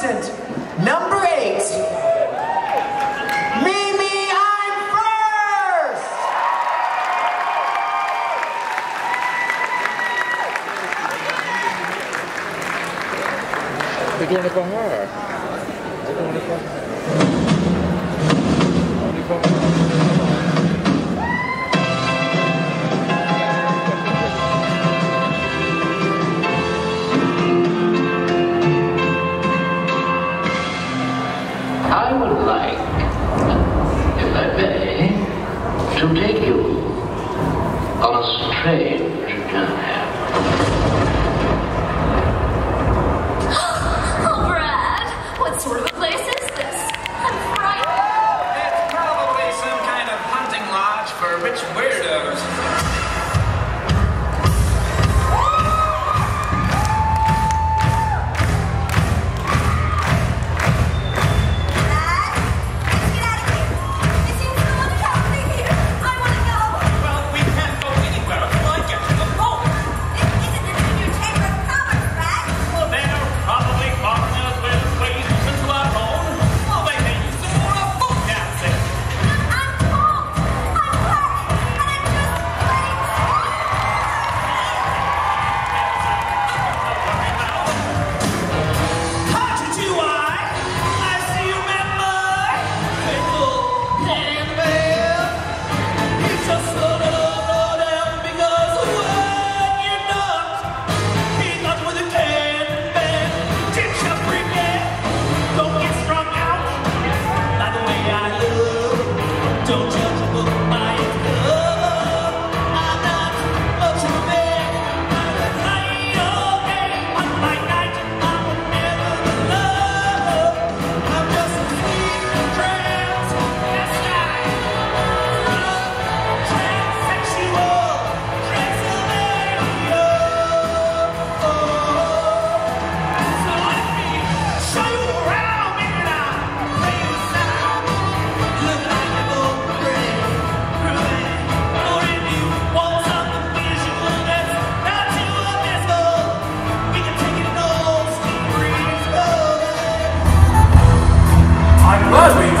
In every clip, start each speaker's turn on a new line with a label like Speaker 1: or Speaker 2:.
Speaker 1: contestant number eight, Mimi, I'm first!
Speaker 2: They're doing it for her. They're doing it for her.
Speaker 3: I would like, if I may, to take you on a
Speaker 4: stray 不要冲动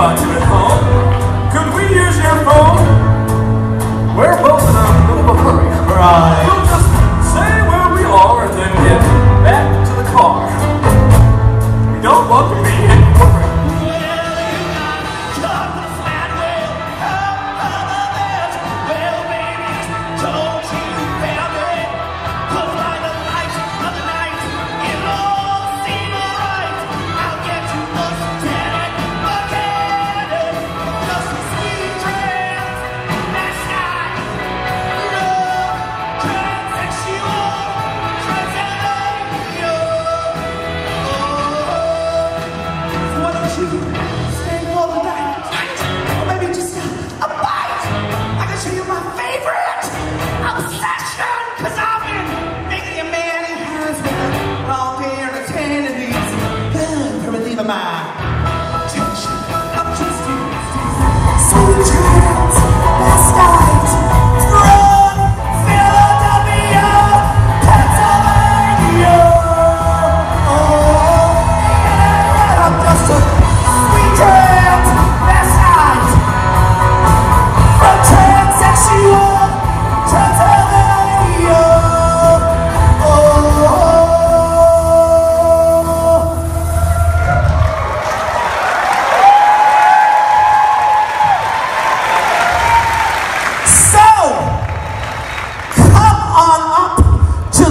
Speaker 4: Bye.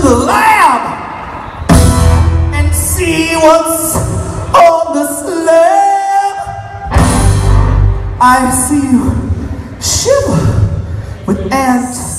Speaker 4: the
Speaker 1: lab and see what's on the slab. I see you shiver with ants.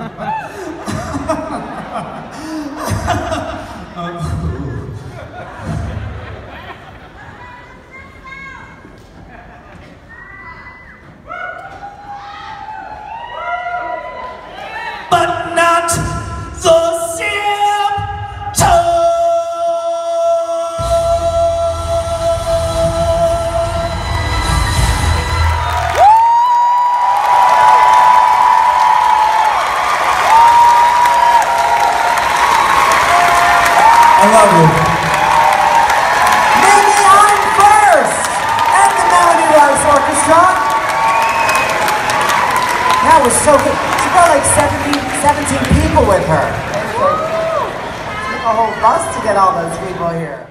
Speaker 1: Was so good. She brought like 70, 17 people with her. It took a whole bus to get all those people here.